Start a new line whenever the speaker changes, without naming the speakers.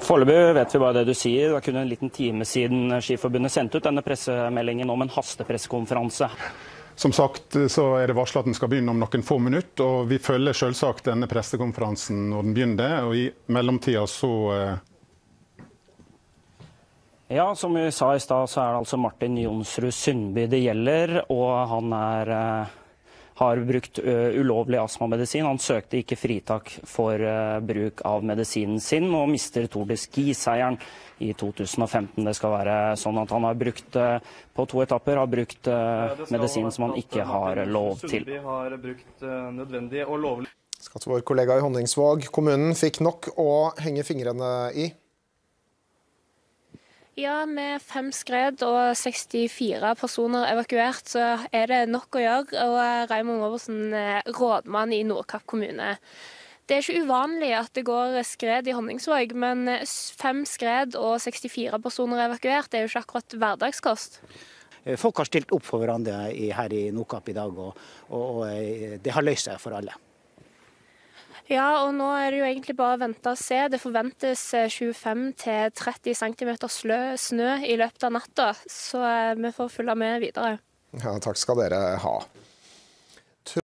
Foreløpig vet vi bare det du sier. Det var kun en liten time siden Skiforbundet sendte ut denne pressemeldingen om en hastepressekonferanse.
Som sagt så er det varsla at den skal begynne om noen få minutter. og Vi følger selvsagt denne pressekonferansen når den begynner. og I mellomtida så eh,
Ja, som vi sa i stad, så er det altså Martin Jonsrud Sundby det gjelder. Og han er eh, har brukt ulovlig astmamedisin. Han søkte ikke fritak for bruk av medisinen sin, og mister Tour de Ski-seieren i 2015. Det skal være sånn at han har brukt på to etapper har brukt medisin som han ikke har lov til.
har brukt nødvendig og lovlig
Skatt vår kollega i Honningsvåg. Kommunen fikk nok å henge fingrene i.
Ja, med fem skred og 64 personer evakuert, så er det nok å gjøre. Og Raymond Oversen, rådmann i Nordkapp kommune. Det er ikke uvanlig at det går skred i Honningsvåg, men fem skred og 64 personer evakuert det er jo ikke akkurat hverdagskost.
Folk har stilt opp for hverandre her i Nordkapp i dag, og, og det har løst seg for alle.
Ja, og nå er det jo egentlig bare å vente og se. Det forventes 25-30 cm snø i løpet av natta, så vi får følge med videre.
Ja, takk skal dere ha.